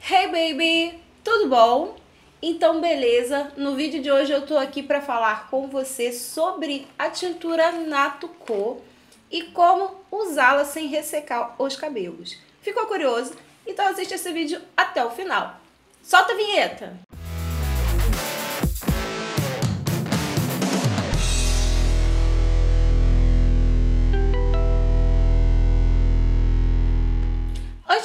Hey baby, tudo bom? Então beleza, no vídeo de hoje eu tô aqui para falar com você sobre a tintura Nato Co e como usá-la sem ressecar os cabelos. Ficou curioso? Então assiste esse vídeo até o final. Solta a vinheta!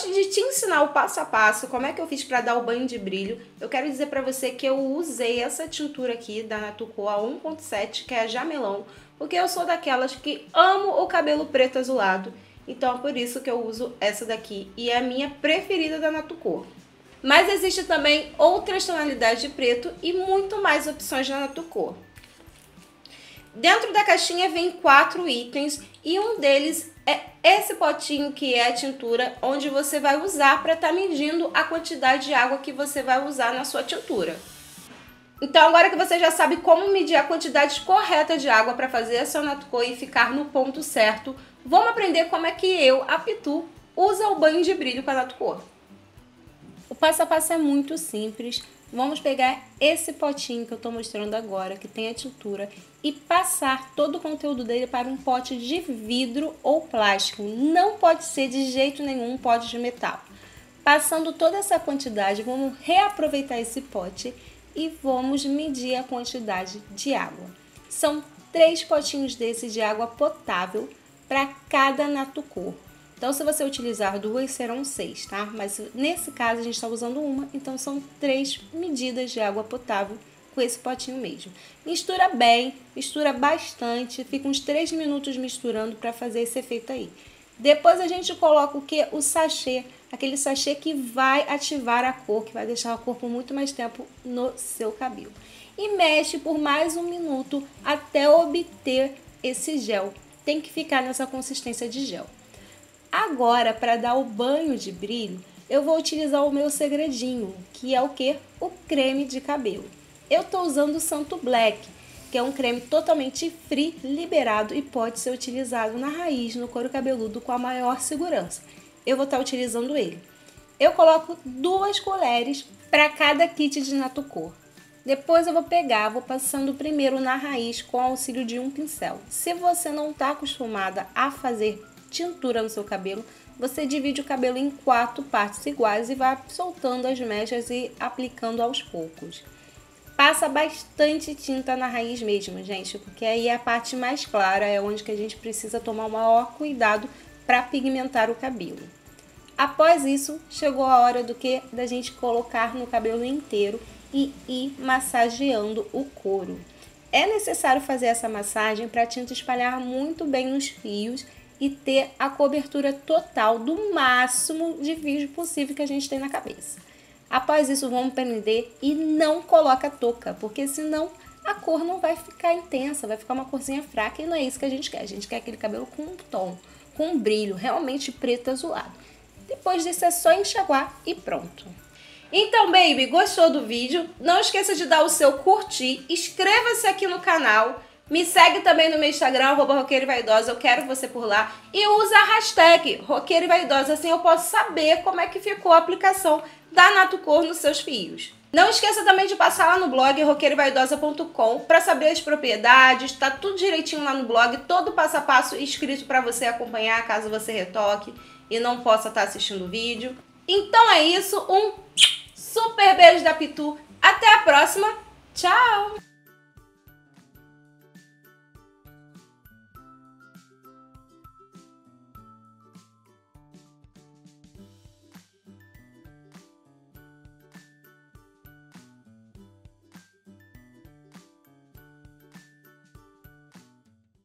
Antes de te ensinar o passo a passo, como é que eu fiz para dar o banho de brilho, eu quero dizer para você que eu usei essa tintura aqui da Natuco a 1.7, que é a Jamelão, porque eu sou daquelas que amo o cabelo preto azulado, então é por isso que eu uso essa daqui e é a minha preferida da Natuco. Mas existe também outras tonalidades de preto e muito mais opções da Natuco. Dentro da caixinha vem quatro itens e um deles é esse potinho que é a tintura, onde você vai usar para estar tá medindo a quantidade de água que você vai usar na sua tintura. Então, agora que você já sabe como medir a quantidade correta de água para fazer a sua Natco e ficar no ponto certo, vamos aprender como é que eu, a Pitu, usa o banho de brilho com a Natco. O passo a passo é muito simples. Vamos pegar esse potinho que eu estou mostrando agora, que tem a tintura, e passar todo o conteúdo dele para um pote de vidro ou plástico. Não pode ser de jeito nenhum um pote de metal. Passando toda essa quantidade, vamos reaproveitar esse pote e vamos medir a quantidade de água. São três potinhos desses de água potável para cada natucor. Então, se você utilizar duas, serão seis, tá? Mas nesse caso, a gente está usando uma, então são três medidas de água potável com esse potinho mesmo. Mistura bem, mistura bastante, fica uns três minutos misturando para fazer esse efeito aí. Depois a gente coloca o que? O sachê, aquele sachê que vai ativar a cor, que vai deixar o corpo muito mais tempo no seu cabelo. E mexe por mais um minuto até obter esse gel. Tem que ficar nessa consistência de gel. Agora, para dar o banho de brilho, eu vou utilizar o meu segredinho, que é o que? O creme de cabelo. Eu estou usando o Santo Black, que é um creme totalmente free, liberado e pode ser utilizado na raiz, no couro cabeludo com a maior segurança. Eu vou estar tá utilizando ele. Eu coloco duas colheres para cada kit de Natucor. Depois eu vou pegar, vou passando primeiro na raiz com auxílio de um pincel. Se você não está acostumada a fazer tintura no seu cabelo, você divide o cabelo em quatro partes iguais e vai soltando as mechas e aplicando aos poucos. Passa bastante tinta na raiz mesmo, gente, porque aí é a parte mais clara, é onde que a gente precisa tomar o maior cuidado para pigmentar o cabelo. Após isso, chegou a hora do que da gente colocar no cabelo inteiro e ir massageando o couro. É necessário fazer essa massagem para a tinta espalhar muito bem nos fios e ter a cobertura total do máximo de vídeo possível que a gente tem na cabeça. Após isso, vamos prender e não coloca touca, porque senão a cor não vai ficar intensa, vai ficar uma corzinha fraca e não é isso que a gente quer. A gente quer aquele cabelo com um tom, com um brilho, realmente preto azulado. Depois disso é só enxaguar e pronto. Então, baby, gostou do vídeo? Não esqueça de dar o seu curtir, inscreva-se aqui no canal me segue também no meu Instagram, arroba Roqueira Vaidosa, eu quero você por lá. E usa a hashtag Roqueira Vaidosa, assim eu posso saber como é que ficou a aplicação da Natucor nos seus fios. Não esqueça também de passar lá no blog roqueirivaidosa.com para saber as propriedades, tá tudo direitinho lá no blog, todo passo a passo escrito para você acompanhar caso você retoque e não possa estar tá assistindo o vídeo. Então é isso, um super beijo da Pitu, até a próxima, tchau!